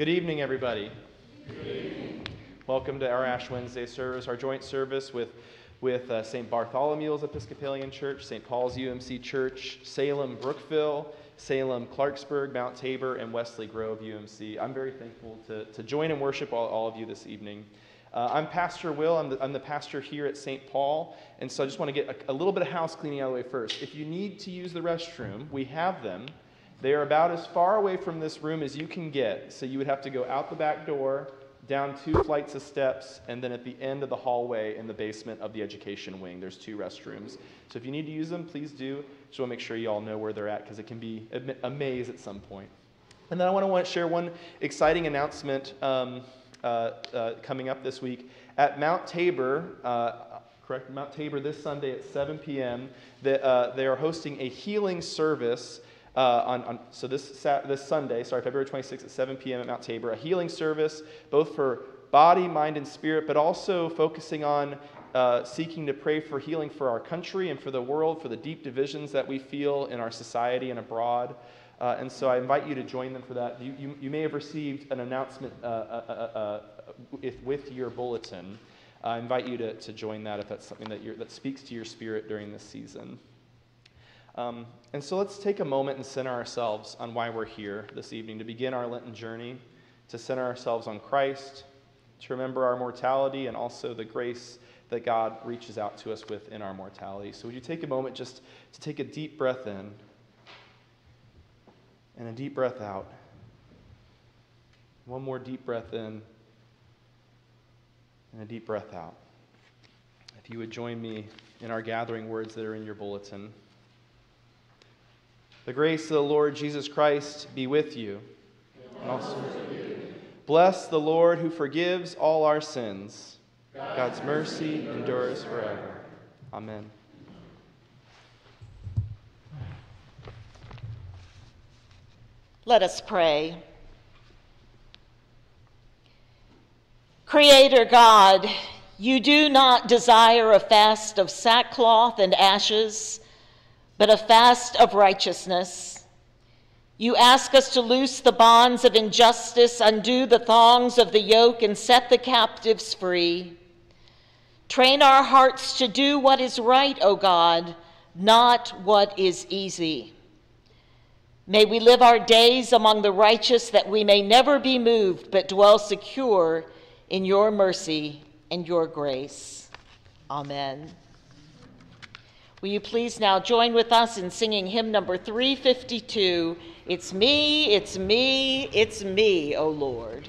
Good evening, everybody. Welcome to our Ash Wednesday service, our joint service with, with uh, St. Bartholomew's Episcopalian Church, St. Paul's UMC Church, Salem Brookeville, Salem Clarksburg, Mount Tabor, and Wesley Grove UMC. I'm very thankful to, to join and worship all, all of you this evening. Uh, I'm Pastor Will. I'm the, I'm the, pastor here at St. Paul. And so I just want to get a, a, little bit of house cleaning out of the way first. If you need to use the restroom, we have them. They are about as far away from this room as you can get. So you would have to go out the back door, down two flights of steps, and then at the end of the hallway in the basement of the education wing, there's two restrooms. So if you need to use them, please do. Just want to make sure you all know where they're at because it can be a, maze at some point. And then I want to share one exciting announcement. Um, uh, uh, coming up this week. At Mount Tabor, uh, correct, Mount Tabor this Sunday at 7 p.m., uh, they are hosting a healing service. Uh, on, on, so this, this Sunday, sorry, February 26th at 7 p.m. at Mount Tabor, a healing service both for body, mind, and spirit, but also focusing on uh, seeking to pray for healing for our country and for the world, for the deep divisions that we feel in our society and abroad. Uh, and so I invite you to join them for that. You, you, you may have received an announcement uh, uh, uh, with, with, your bulletin. I invite you to, to join that if that's something that, that speaks to your spirit during this season. Um, and so let's take a moment and center ourselves on why we're here this evening to begin our Lenten journey, to center ourselves on Christ, to remember our mortality and also the grace that God reaches out to us with in our mortality. So, would you take a moment just to take a deep breath in? and a deep breath out. One more deep breath in and a deep breath out. If you would join me in our gathering words that are in your bulletin. The grace of the Lord Jesus Christ be with you. And also with you. Bless the Lord who forgives all our sins. God's mercy endures forever. Amen. Let us pray. Creator God, you do not desire a fast of sackcloth and ashes, but a fast of righteousness. You ask us to loose the bonds of injustice, undo the thongs of the yoke, and set the captives free. Train our hearts to do what is right, O God, not what is easy. May we live our days among the righteous that we may never be moved, but dwell secure in your mercy and your grace. Amen. Will you please now join with us in singing hymn number 352 It's me, it's me, it's me, O Lord.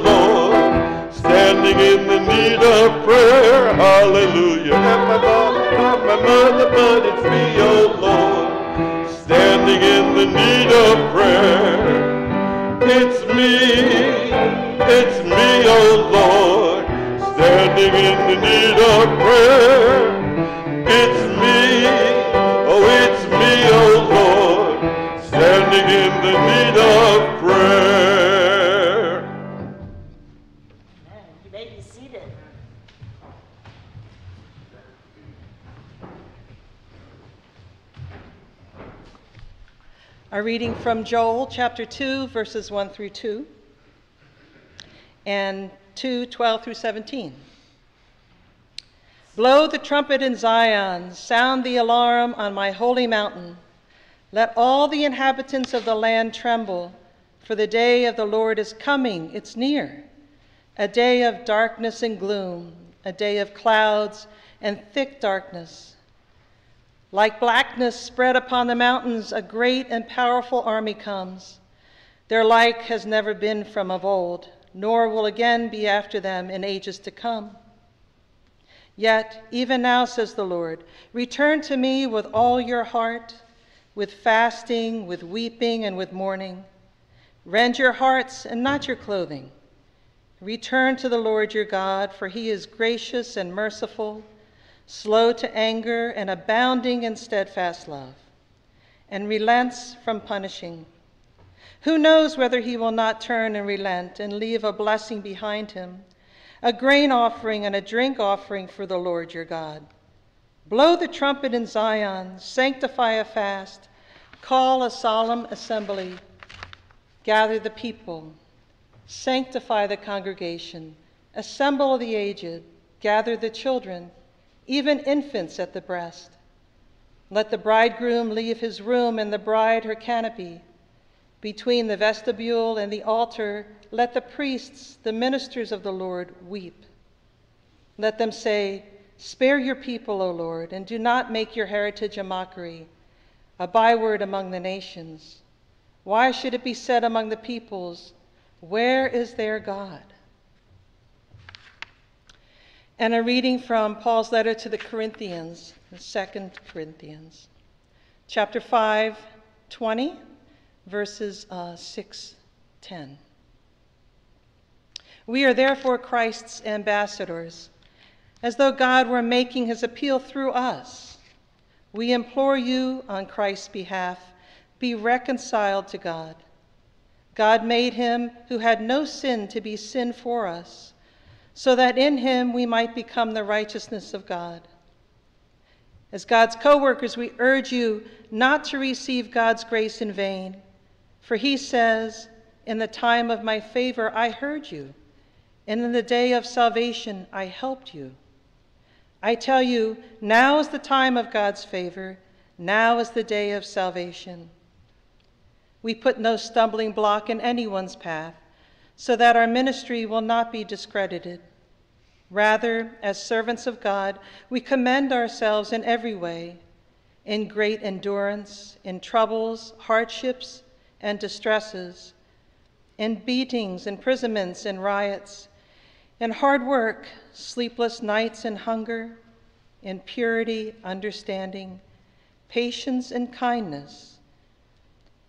standing in the need of prayer. Hallelujah. Not my father, not my mother, but it's me, oh Lord, standing in the need of prayer. It's me, it's me, oh Lord, standing in the need of prayer. It's Our reading from Joel chapter 2, verses 1 through 2, and 2, 12 through 17. Blow the trumpet in Zion, sound the alarm on my holy mountain. Let all the inhabitants of the land tremble, for the day of the Lord is coming, it's near. A day of darkness and gloom, a day of clouds and thick darkness. Like blackness spread upon the mountains, a great and powerful army comes. Their like has never been from of old, nor will again be after them in ages to come. Yet, even now, says the Lord, return to me with all your heart, with fasting, with weeping, and with mourning. Rend your hearts and not your clothing. Return to the Lord your God, for he is gracious and merciful slow to anger, and abounding in steadfast love, and relents from punishing. Who knows whether he will not turn and relent and leave a blessing behind him, a grain offering and a drink offering for the Lord your God? Blow the trumpet in Zion, sanctify a fast, call a solemn assembly, gather the people, sanctify the congregation, assemble the aged, gather the children even infants at the breast. Let the bridegroom leave his room and the bride her canopy. Between the vestibule and the altar, let the priests, the ministers of the Lord, weep. Let them say, Spare your people, O Lord, and do not make your heritage a mockery, a byword among the nations. Why should it be said among the peoples, Where is their God? And a reading from Paul's letter to the Corinthians, the Second Corinthians, chapter 5, 20, verses uh, 6, 10. We are therefore Christ's ambassadors, as though God were making his appeal through us. We implore you on Christ's behalf, be reconciled to God. God made him who had no sin to be sin for us so that in him we might become the righteousness of God. As God's co workers, we urge you not to receive God's grace in vain, for he says, In the time of my favor I heard you, and in the day of salvation I helped you. I tell you, now is the time of God's favor, now is the day of salvation. We put no stumbling block in anyone's path so that our ministry will not be discredited. Rather, as servants of God, we commend ourselves in every way, in great endurance, in troubles, hardships, and distresses, in beatings, imprisonments, and riots, in hard work, sleepless nights, and hunger, in purity, understanding, patience, and kindness,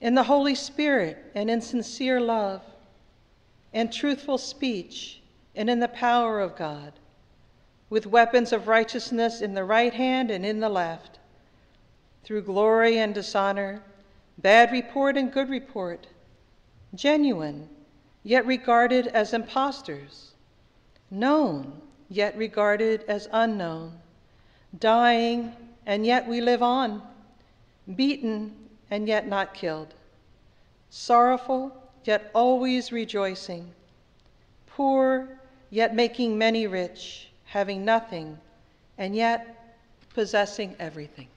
in the Holy Spirit, and in sincere love and truthful speech, and in the power of God, with weapons of righteousness in the right hand and in the left, through glory and dishonor, bad report and good report, genuine, yet regarded as impostors, known, yet regarded as unknown, dying, and yet we live on, beaten, and yet not killed, sorrowful, yet always rejoicing, poor, yet making many rich, having nothing, and yet possessing everything.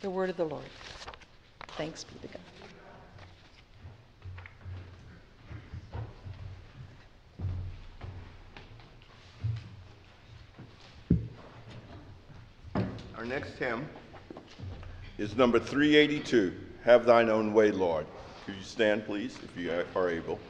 The word of the Lord. Thanks be to God. Our next hymn is number 382, Have Thine Own Way, Lord. Could you stand, please, if you are able?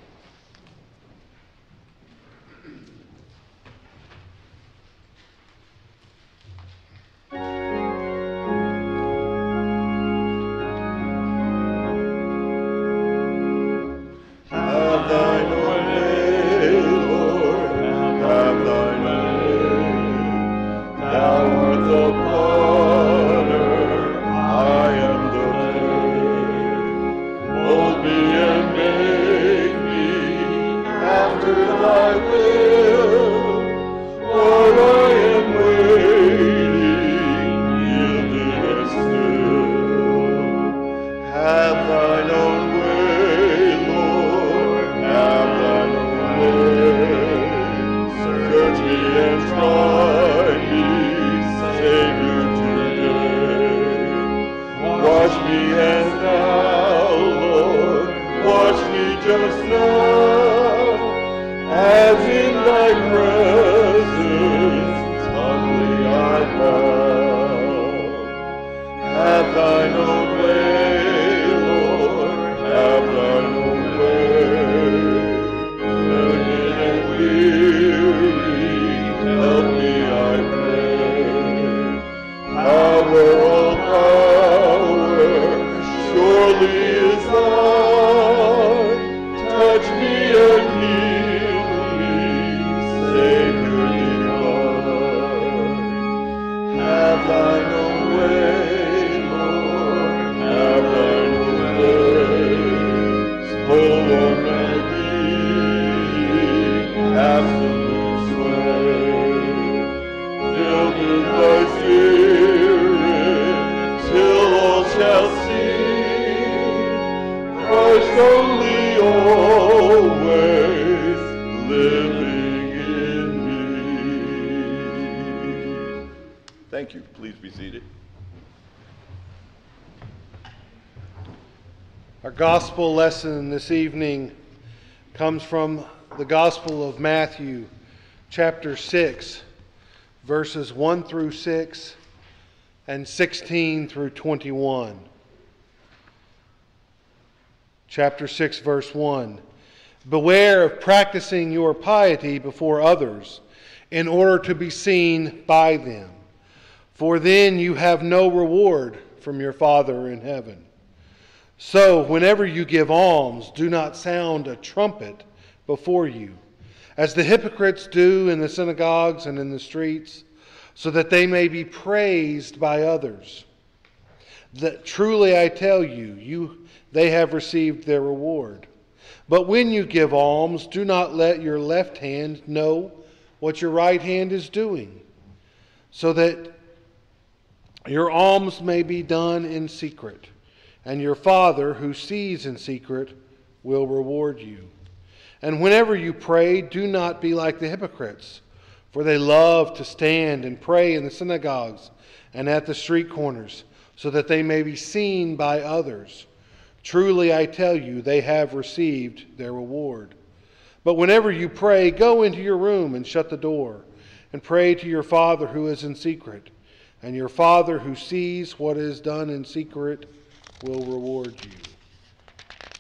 Surely lesson this evening comes from the Gospel of Matthew, chapter 6, verses 1 through 6 and 16 through 21. Chapter 6, verse 1 Beware of practicing your piety before others in order to be seen by them, for then you have no reward from your Father in heaven. So, whenever you give alms, do not sound a trumpet before you, as the hypocrites do in the synagogues and in the streets, so that they may be praised by others. That truly I tell you, you they have received their reward. But when you give alms, do not let your left hand know what your right hand is doing, so that your alms may be done in secret and your Father, who sees in secret, will reward you. And whenever you pray, do not be like the hypocrites, for they love to stand and pray in the synagogues and at the street corners, so that they may be seen by others. Truly, I tell you, they have received their reward. But whenever you pray, go into your room and shut the door, and pray to your Father who is in secret. And your Father who sees what is done in secret will reward you.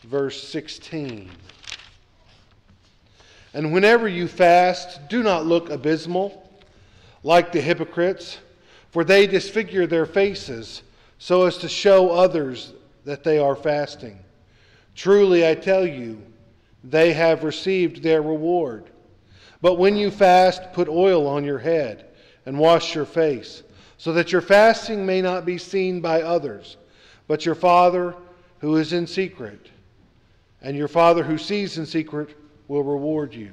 Verse 16. And whenever you fast, do not look abysmal like the hypocrites, for they disfigure their faces so as to show others that they are fasting. Truly, I tell you, they have received their reward. But when you fast, put oil on your head and wash your face, so that your fasting may not be seen by others but your Father who is in secret. And your Father who sees in secret will reward you.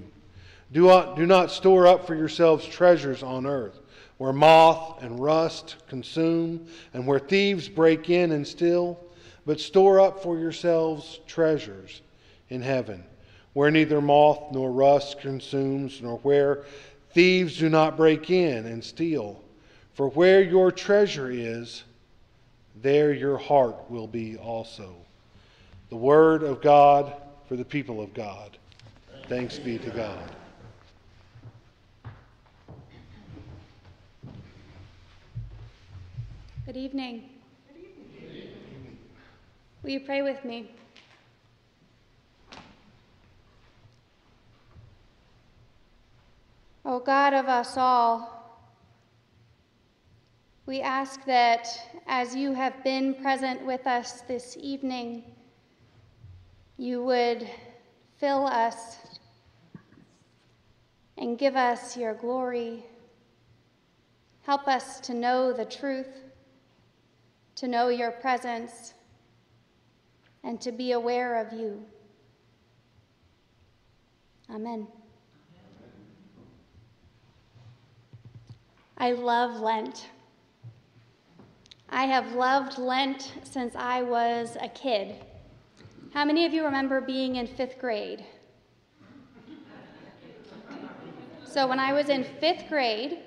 Do not, do not store up for yourselves treasures on earth, where moth and rust consume, and where thieves break in and steal, but store up for yourselves treasures in heaven, where neither moth nor rust consumes, nor where thieves do not break in and steal. For where your treasure is, there your heart will be also. The word of God for the people of God. Thanks be to God. Good evening. Will you pray with me? O God of us all, we ask that as you have been present with us this evening, you would fill us and give us your glory. Help us to know the truth, to know your presence, and to be aware of you. Amen. I love Lent. I have loved Lent since I was a kid. How many of you remember being in fifth grade? So, when I was in fifth grade,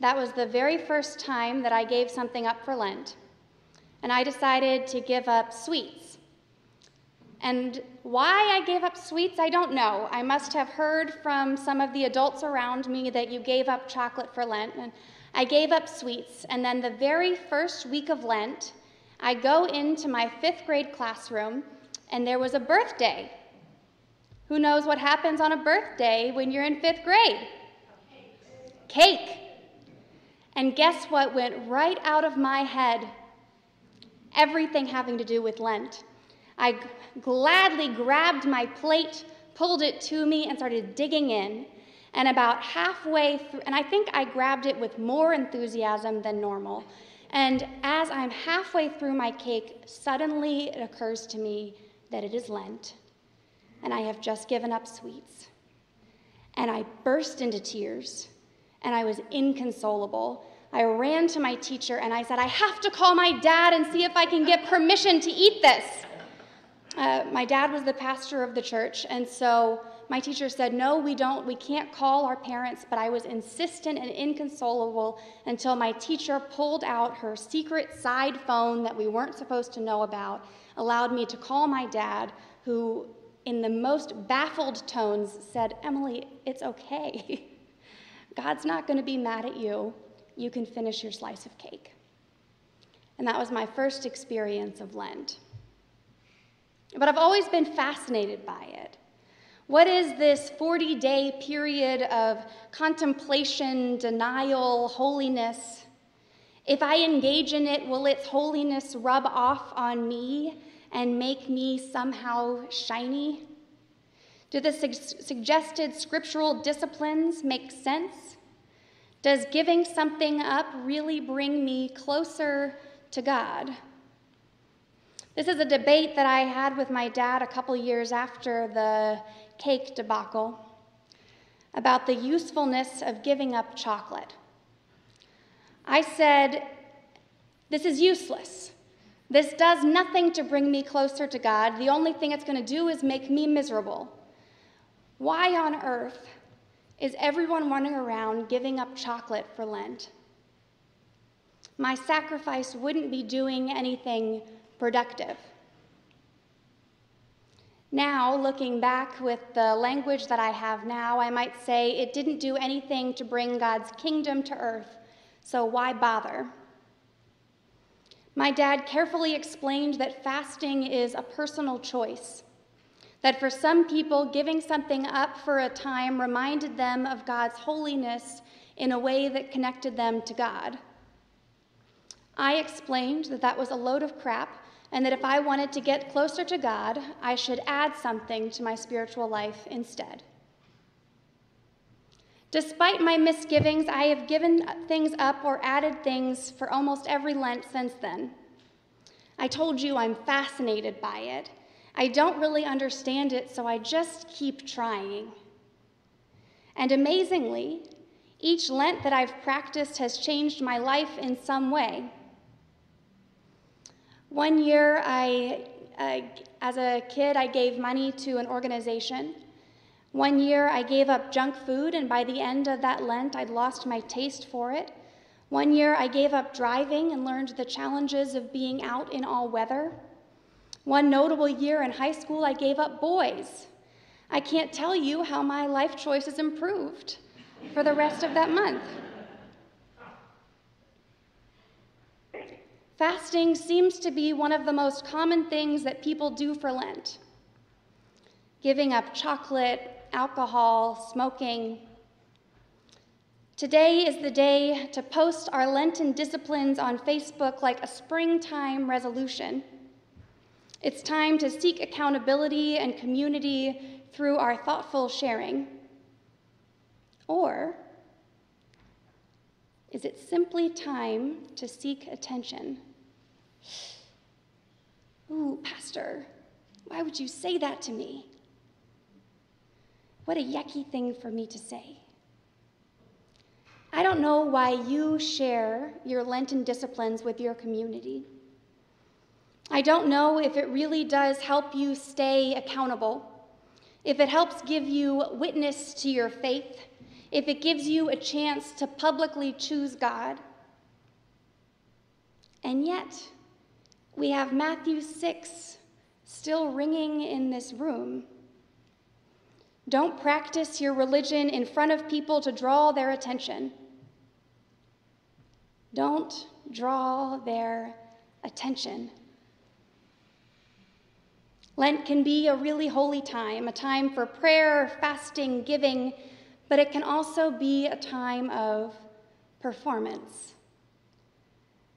that was the very first time that I gave something up for Lent. And I decided to give up sweets. And why I gave up sweets, I don't know. I must have heard from some of the adults around me that you gave up chocolate for Lent. And I gave up sweets. And then the very first week of Lent, I go into my fifth grade classroom, and there was a birthday. Who knows what happens on a birthday when you're in fifth grade? Cake. And guess what went right out of my head? Everything having to do with Lent. I gladly grabbed my plate, pulled it to me, and started digging in. And about halfway through, and I think I grabbed it with more enthusiasm than normal. And as I'm halfway through my cake, suddenly it occurs to me that it is Lent, and I have just given up sweets. And I burst into tears, and I was inconsolable. I ran to my teacher and I said, I have to call my dad and see if I can get permission to eat this. Uh, my dad was the pastor of the church, and so my teacher said, No, we don't, we can't call our parents, but I was insistent and inconsolable until my teacher pulled out her secret side phone that we weren't supposed to know about, allowed me to call my dad, who, in the most baffled tones, said, Emily, it's okay. God's not going to be mad at you. You can finish your slice of cake. And that was my first experience of Lent. But I've always been fascinated by it. What is this 40 day period of contemplation, denial, holiness? If I engage in it, will its holiness rub off on me and make me somehow shiny? Do the su- suggested scriptural disciplines make sense? Does giving something up really bring me closer to God? This is a debate that I had with my dad a couple years after the cake debacle about the usefulness of giving up chocolate. I said, This is useless. This does nothing to bring me closer to God. The only thing it's going to do is make me miserable. Why on earth is everyone running around giving up chocolate for Lent? My sacrifice wouldn't be doing anything productive. Now, looking back with the language that I have now, I might say it didn't do anything to bring God's kingdom to earth, so why bother? My dad carefully explained that fasting is a personal choice, that for some people, giving something up for a time reminded them of God's holiness in a way that connected them to God. I explained that that was a load of crap and that if I wanted to get closer to God, I should add something to my spiritual life instead. Despite my misgivings, I have given things up or added things for almost every Lent since then. I told you I'm fascinated by it. I don't really understand it, so I just keep trying. And amazingly, each Lent that I've practiced has changed my life in some way. One year, I, uh, as a kid, I gave money to an organization. One year, I gave up junk food, and by the end of that Lent, I'd lost my taste for it. One year, I gave up driving and learned the challenges of being out in all weather. One notable year in high school, I gave up boys. I can't tell you how my life choices improved for the rest of that month. Fasting seems to be one of the most common things that people do for Lent. Giving up chocolate, alcohol, smoking. Today is the day to post our Lenten disciplines on Facebook like a springtime resolution. It's time to seek accountability and community through our thoughtful sharing. Or is it simply time to seek attention? Ooh, Pastor, why would you say that to me? What a yucky thing for me to say. I don't know why you share your Lenten disciplines with your community. I don't know if it really does help you stay accountable, if it helps give you witness to your faith, if it gives you a chance to publicly choose God. And yet, we have Matthew 6 still ringing in this room. Don't practice your religion in front of people to draw their attention. Don't draw their attention. Lent can be a really holy time, a time for prayer, fasting, giving, but it can also be a time of performance.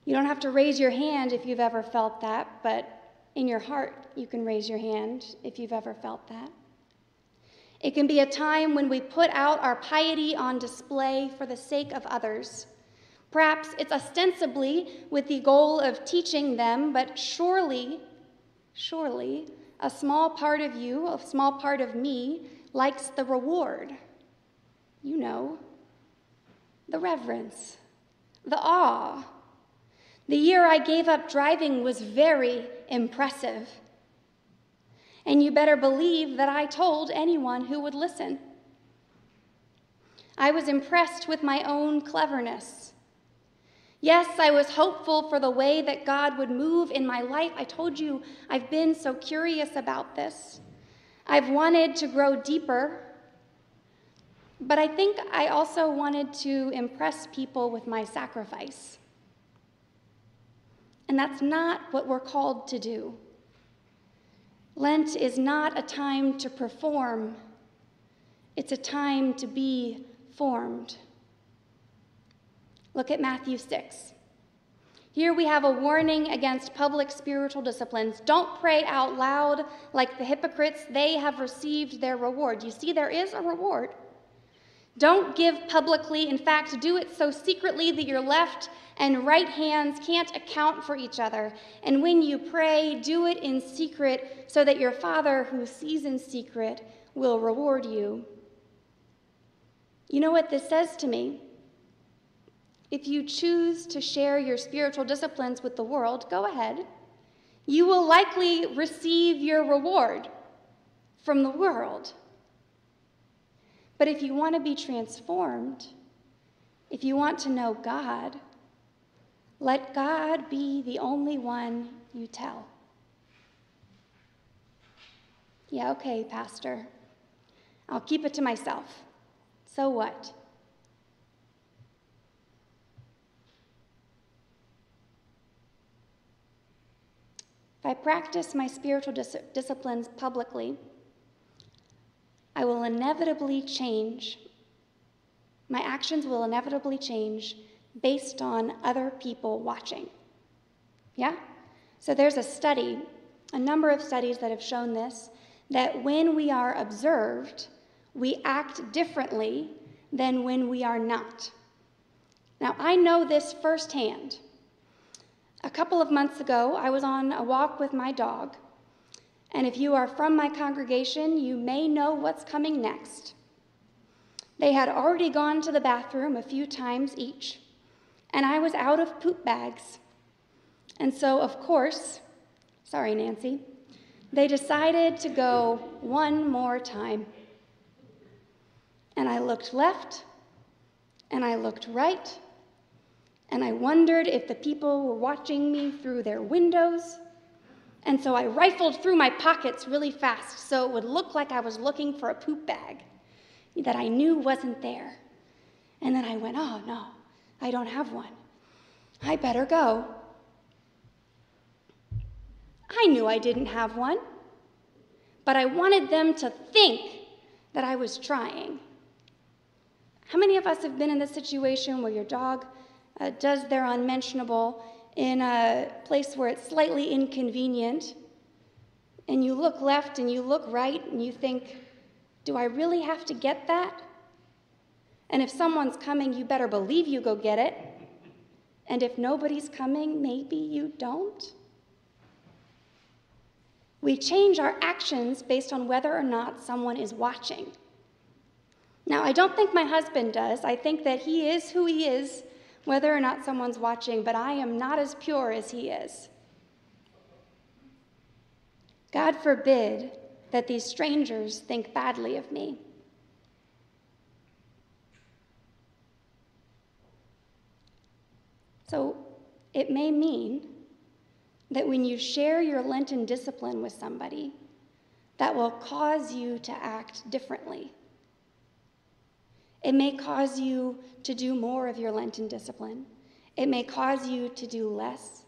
You don't have to raise your hand if you've ever felt that, but in your heart, you can raise your hand if you've ever felt that. It can be a time when we put out our piety on display for the sake of others. Perhaps it's ostensibly with the goal of teaching them, but surely, surely, a small part of you, a small part of me, likes the reward. You know, the reverence, the awe. The year I gave up driving was very impressive. And you better believe that I told anyone who would listen. I was impressed with my own cleverness. Yes, I was hopeful for the way that God would move in my life. I told you I've been so curious about this. I've wanted to grow deeper, but I think I also wanted to impress people with my sacrifice. And that's not what we're called to do. Lent is not a time to perform, it's a time to be formed. Look at Matthew 6. Here we have a warning against public spiritual disciplines. Don't pray out loud like the hypocrites, they have received their reward. You see, there is a reward. Don't give publicly. In fact, do it so secretly that your left and right hands can't account for each other. And when you pray, do it in secret so that your Father who sees in secret will reward you. You know what this says to me? If you choose to share your spiritual disciplines with the world, go ahead. You will likely receive your reward from the world. But if you want to be transformed, if you want to know God, let God be the only one you tell. Yeah, okay, Pastor. I'll keep it to myself. So what? If I practice my spiritual dis- disciplines publicly, I will inevitably change. My actions will inevitably change based on other people watching. Yeah? So there's a study, a number of studies that have shown this, that when we are observed, we act differently than when we are not. Now, I know this firsthand a couple of months ago, I was on a walk with my dog, and if you are from my congregation, you may know what's coming next. They had already gone to the bathroom a few times each, and I was out of poop bags. And so, of course, sorry, Nancy, they decided to go one more time. And I looked left, and I looked right, and I wondered if the people were watching me through their windows. And so I rifled through my pockets really fast so it would look like I was looking for a poop bag that I knew wasn't there. And then I went, oh no, I don't have one. I better go. I knew I didn't have one, but I wanted them to think that I was trying. How many of us have been in the situation where your dog uh, does their unmentionable in a place where it's slightly inconvenient, and you look left and you look right and you think, do I really have to get that? And if someone's coming, you better believe you go get it. And if nobody's coming, maybe you don't. We change our actions based on whether or not someone is watching. Now, I don't think my husband does. I think that he is who he is, whether or not someone's watching, but I am not as pure as he is. God forbid that these strangers think badly of me. So it may mean that when you share your Lenten discipline with somebody, that will cause you to act differently. It may cause you to do more of your Lenten discipline. It may cause you to do less,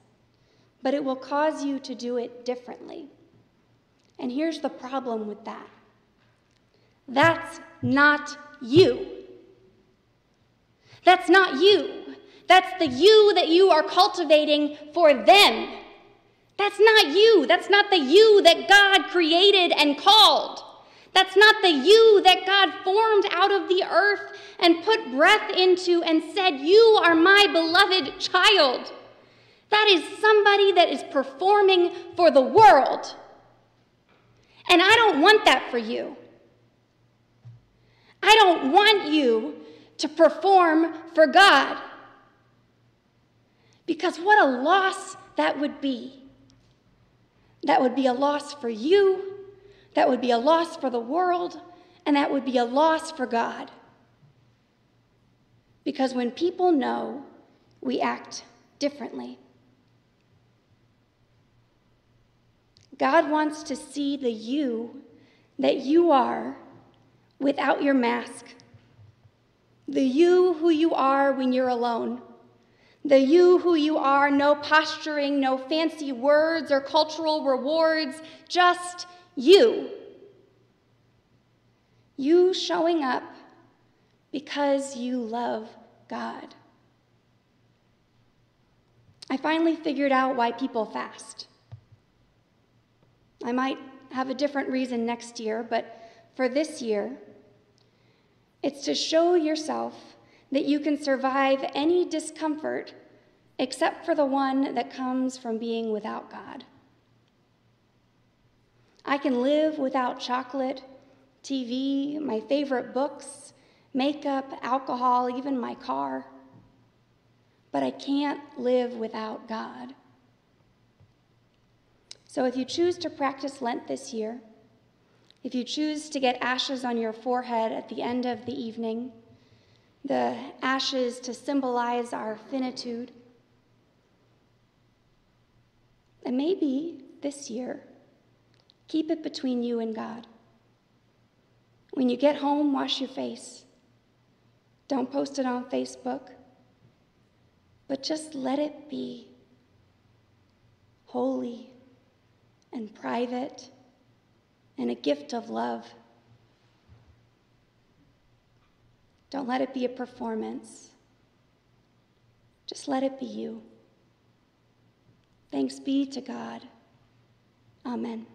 but it will cause you to do it differently. And here's the problem with that that's not you. That's not you. That's the you that you are cultivating for them. That's not you. That's not the you that God created and called. That's not the you that God formed out of the earth and put breath into and said, You are my beloved child. That is somebody that is performing for the world. And I don't want that for you. I don't want you to perform for God. Because what a loss that would be. That would be a loss for you, that would be a loss for the world, and that would be a loss for God. Because when people know, we act differently. God wants to see the you that you are without your mask, the you who you are when you're alone, the you who you are, no posturing, no fancy words or cultural rewards, just you. You showing up because you love God. I finally figured out why people fast. I might have a different reason next year, but for this year, it's to show yourself that you can survive any discomfort except for the one that comes from being without God. I can live without chocolate, TV, my favorite books, makeup, alcohol, even my car. But I can't live without God. So if you choose to practice Lent this year, if you choose to get ashes on your forehead at the end of the evening, the ashes to symbolize our finitude, and maybe this year, keep it between you and God. When you get home, wash your face. Don't post it on Facebook, but just let it be holy and private and a gift of love. Don't let it be a performance. Just let it be you. Thanks be to God. Amen.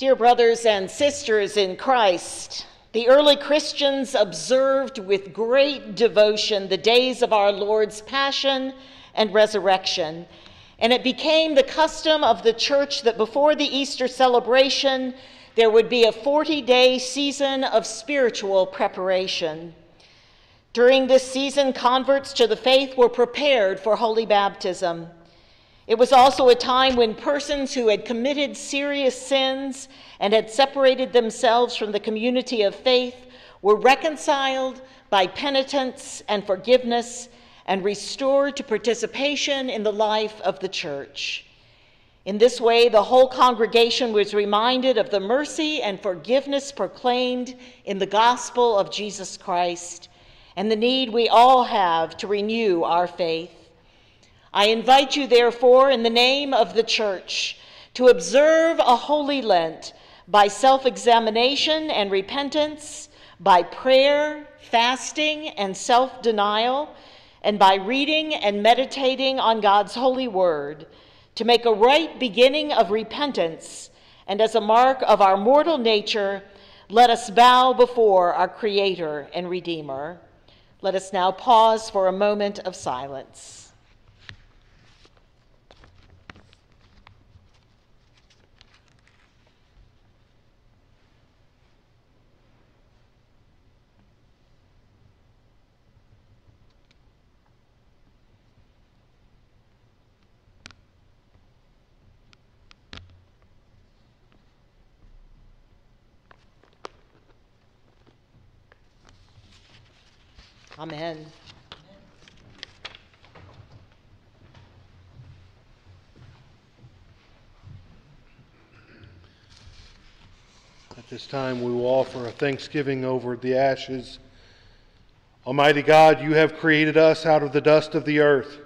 Dear brothers and sisters in Christ, the early Christians observed with great devotion the days of our Lord's passion and resurrection. And it became the custom of the church that before the Easter celebration, there would be a 40 day season of spiritual preparation. During this season, converts to the faith were prepared for holy baptism. It was also a time when persons who had committed serious sins and had separated themselves from the community of faith were reconciled by penitence and forgiveness and restored to participation in the life of the church. In this way, the whole congregation was reminded of the mercy and forgiveness proclaimed in the gospel of Jesus Christ and the need we all have to renew our faith. I invite you, therefore, in the name of the church, to observe a holy Lent by self examination and repentance, by prayer, fasting, and self denial, and by reading and meditating on God's holy word to make a right beginning of repentance, and as a mark of our mortal nature, let us bow before our Creator and Redeemer. Let us now pause for a moment of silence. Amen. At this time, we will offer a thanksgiving over the ashes. Almighty God, you have created us out of the dust of the earth.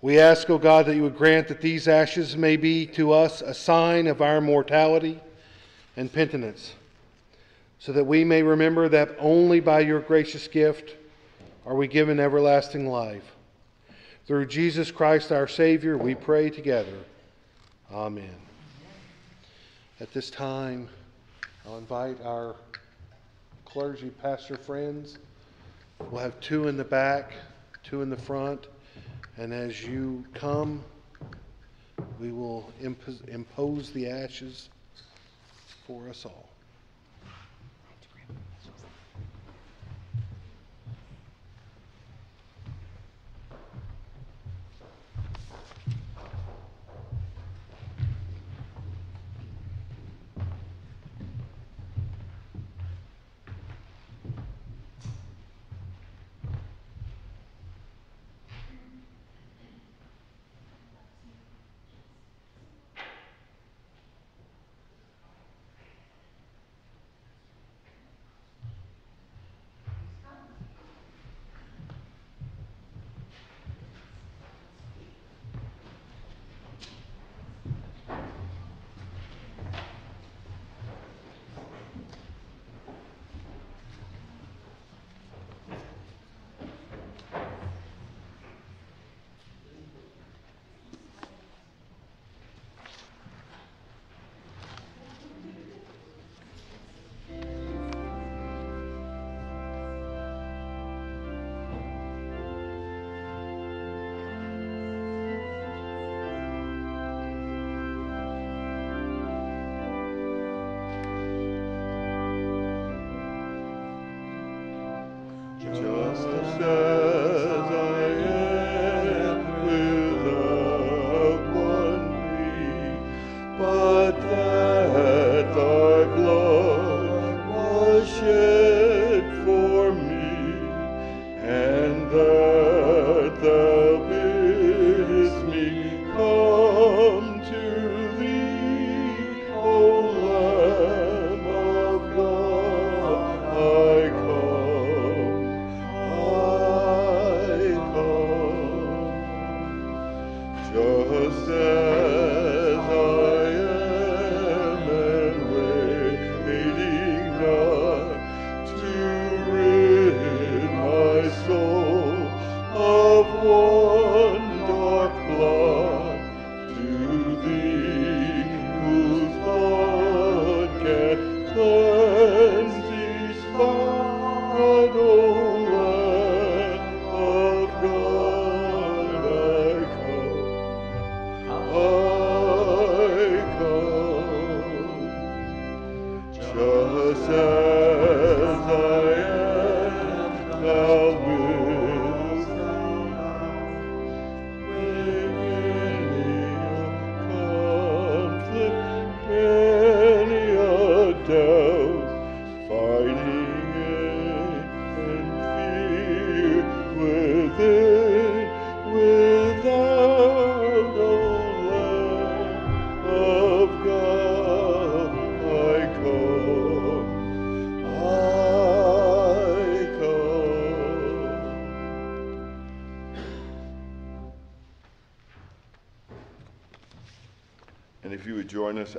We ask, O God, that you would grant that these ashes may be to us a sign of our mortality and penitence, so that we may remember that only by your gracious gift are we given everlasting life. Through Jesus Christ our Savior, we pray together. Amen. At this time, I'll invite our clergy pastor friends. We'll have two in the back, two in the front, and as you come, we will impose, the ashes for us all.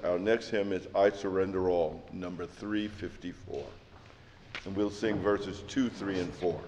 Our next hymn is I Surrender All, number 354. And we'll sing verses 2, 3, and 4.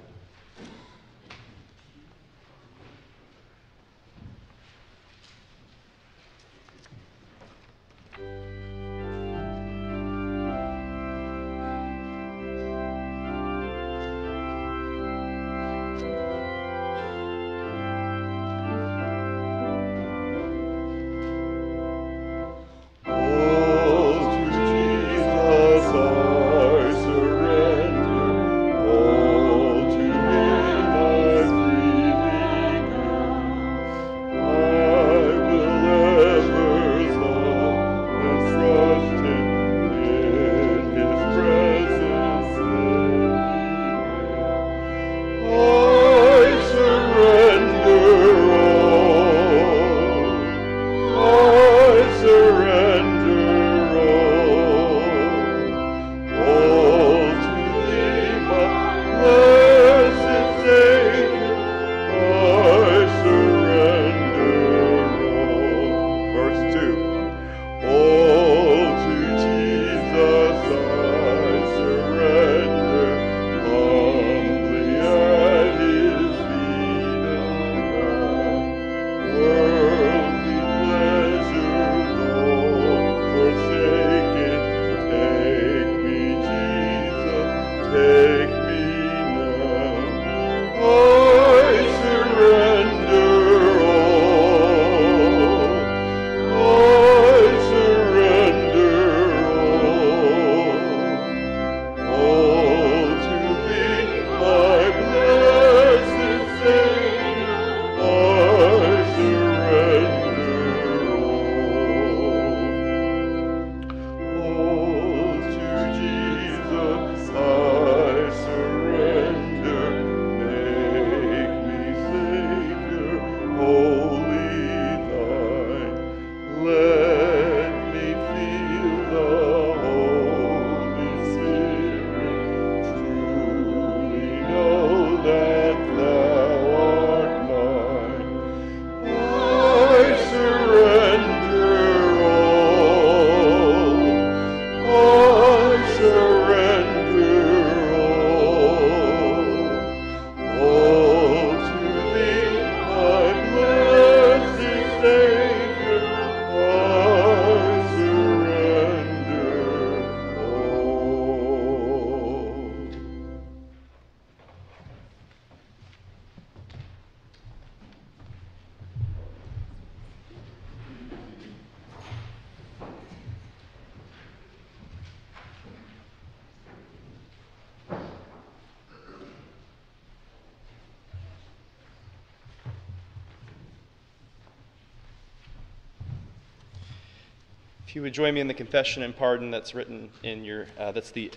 If you would join me in the confession and pardon that's written in your, uh, that's the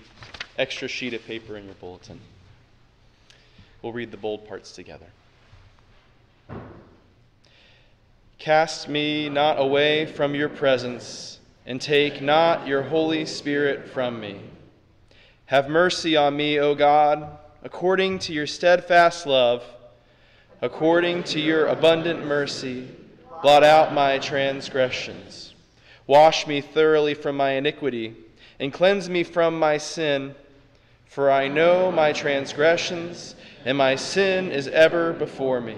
extra sheet of paper in your bulletin. We'll read the bold parts together. Cast me not away from your presence, and take not your Holy Spirit from me. Have mercy on me, O God, according to your steadfast love, according to your abundant mercy, blot out my transgressions. Wash me thoroughly from my iniquity, and cleanse me from my sin. For I know my transgressions, and my sin is ever before me.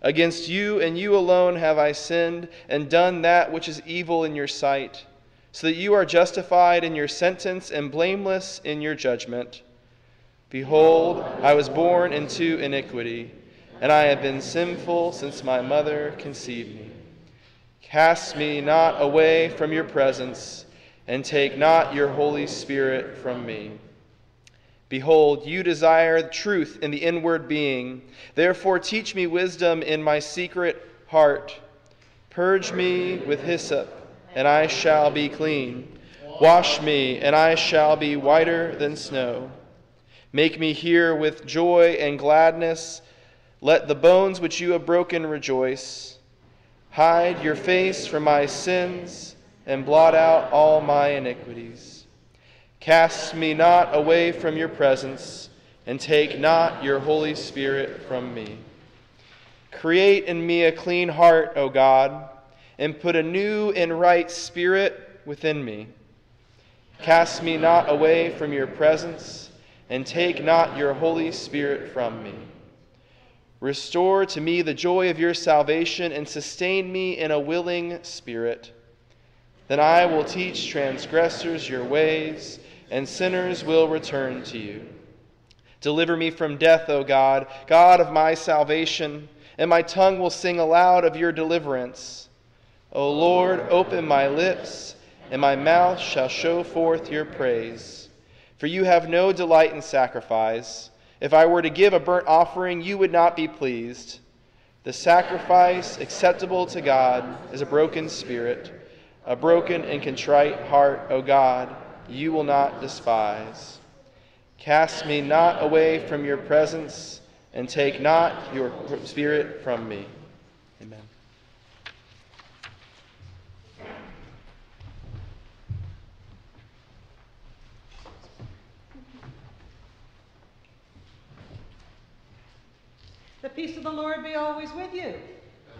Against you and you alone have I sinned, and done that which is evil in your sight, so that you are justified in your sentence and blameless in your judgment. Behold, I was born into iniquity, and I have been sinful since my mother conceived me. Cast me not away from your presence, and take not your Holy Spirit from me. Behold, you desire truth in the inward being. Therefore, teach me wisdom in my secret heart. Purge me with hyssop, and I shall be clean. Wash me, and I shall be whiter than snow. Make me hear with joy and gladness. Let the bones which you have broken rejoice. Hide your face from my sins and blot out all my iniquities. Cast me not away from your presence, and take not your Holy Spirit from me. Create in me a clean heart, O God, and put a new and right spirit within me. Cast me not away from your presence, and take not your Holy Spirit from me. Restore to me the joy of your salvation, and sustain me in a willing spirit. Then I will teach transgressors your ways, and sinners will return to you. Deliver me from death, O God, God of my salvation, and my tongue will sing aloud of your deliverance. O Lord, open my lips, and my mouth shall show forth your praise. For you have no delight in sacrifice. If I were to give a burnt offering, you would not be pleased. The sacrifice acceptable to God is a broken spirit, a broken and contrite heart, O God, you will not despise. Cast me not away from your presence, and take not your spirit from me. Amen. The peace of the Lord be always with you.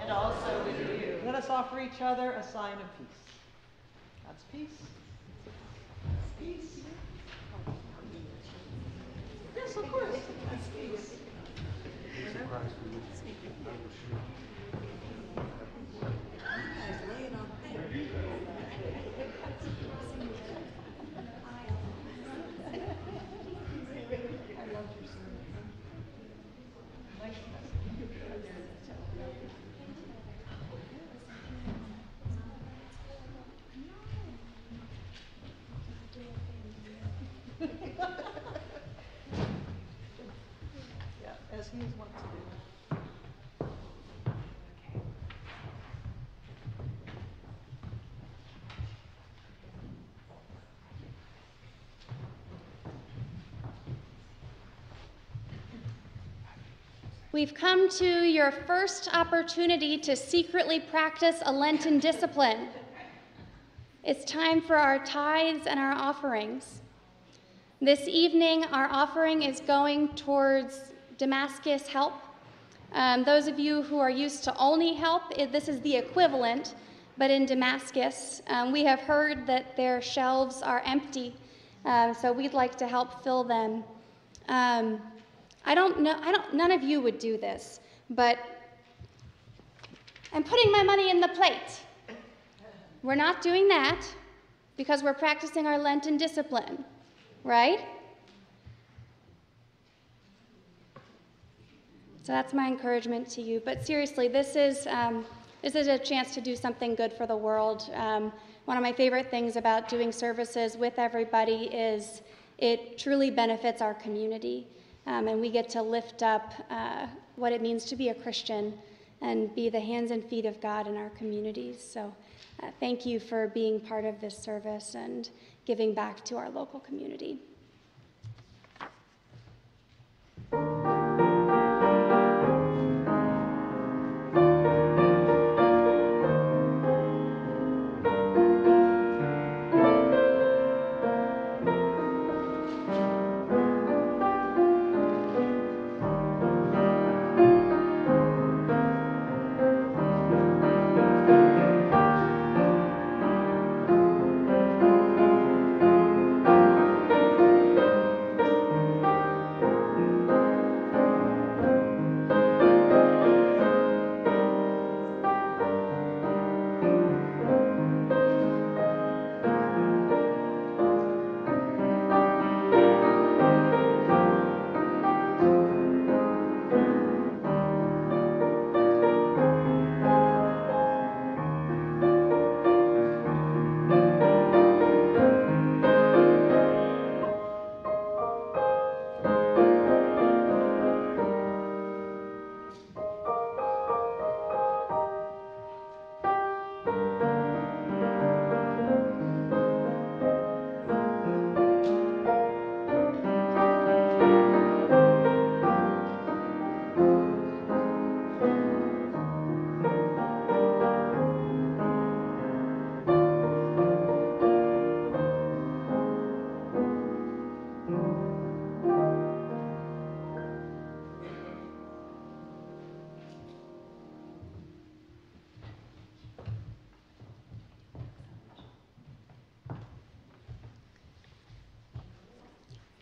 And also with you. Let us offer each other a sign of peace. God's peace. Peace. Yes, of course. That's peace. Yeah, as he is wont to do. We've come to your first opportunity to secretly practice a Lenten discipline. It's time for our tithes and our offerings. This evening, our offering is going towards Damascus Help. Um, those of you who are used to Olney Help, it, this is the equivalent, but in Damascus, um, we have heard that their shelves are empty, um, so we'd like to help fill them. Um, I don't know, I don't, none of you would do this, but I'm putting my money in the plate. We're not doing that because we're practicing our Lenten discipline, right? So that's my encouragement to you. But seriously, this is, um, this is a chance to do something good for the world. Um, one of my favorite things about doing services with everybody is it truly benefits our community. Um, and we get to lift up uh, what it means to be a Christian and be the hands and feet of God in our communities. So uh, thank you for being part of this service and giving back to our local community.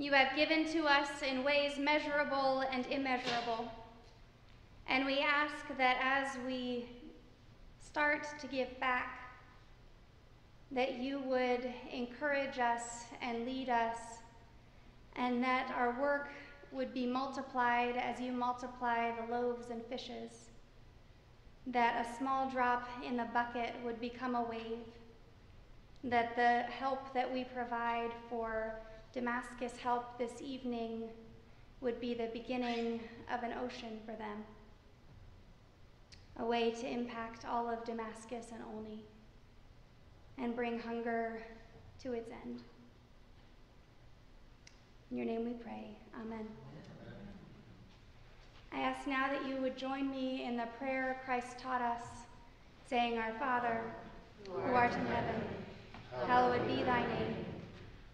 You have given to us in ways measurable and immeasurable. And we ask that as we start to give back, that you would encourage us and lead us, and that our work would be multiplied as you multiply the loaves and fishes, that a small drop in the bucket would become a wave, that the help that we provide for Damascus help this evening would be the beginning of an ocean for them, a way to impact all of Damascus and Olney and bring hunger to its end. In your name we pray. Amen. I ask now that you would join me in the prayer Christ taught us, saying, Our Father, who art in heaven, hallowed be thy name.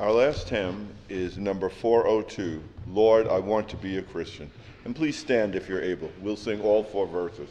Our last hymn is number 402, Lord, I Want to Be a Christian. And please stand if you're able. We'll sing all four verses.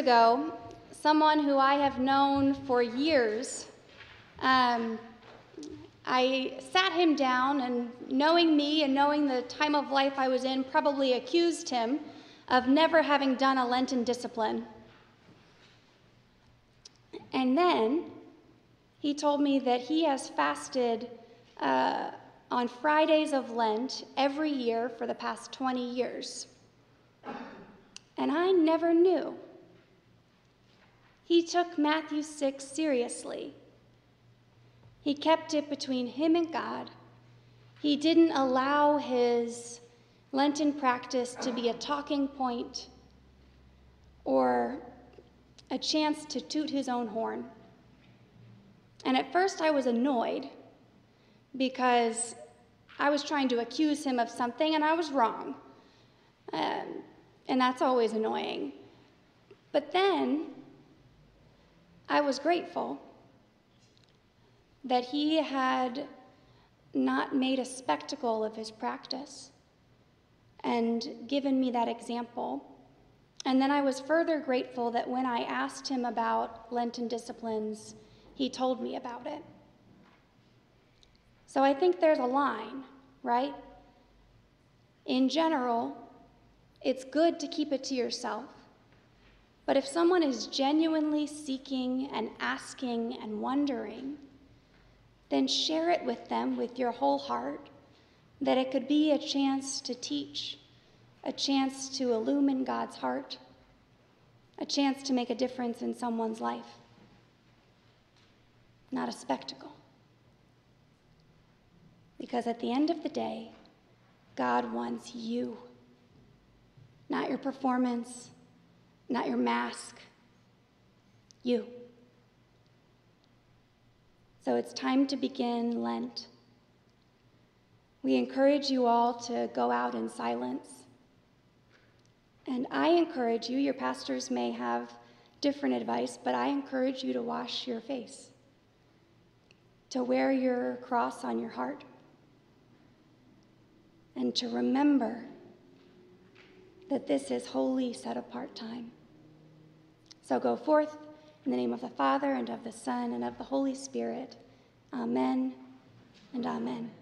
Ago, someone who I have known for years, um, I sat him down and, knowing me and knowing the time of life I was in, probably accused him of never having done a Lenten discipline. And then he told me that he has fasted uh, on Fridays of Lent every year for the past 20 years. And I never knew. He took Matthew 6 seriously. He kept it between him and God. He didn't allow his Lenten practice to be a talking point or a chance to toot his own horn. And at first I was annoyed because I was trying to accuse him of something and I was wrong. Um, and that's always annoying. But then I was grateful that he had not made a spectacle of his practice and given me that example. And then I was further grateful that when I asked him about Lenten disciplines, he told me about it. So I think there's a line, right? In general, it's good to keep it to yourself. But if someone is genuinely seeking and asking and wondering, then share it with them with your whole heart that it could be a chance to teach, a chance to illumine God's heart, a chance to make a difference in someone's life, not a spectacle. Because at the end of the day, God wants you, not your performance, not your mask, you. So it's time to begin Lent. We encourage you all to go out in silence. And I encourage you, your pastors may have different advice, but I encourage you to wash your face, to wear your cross on your heart, and to remember that this is holy, set apart time. So go forth in the name of the Father, and of the Son, and of the Holy Spirit. Amen and amen.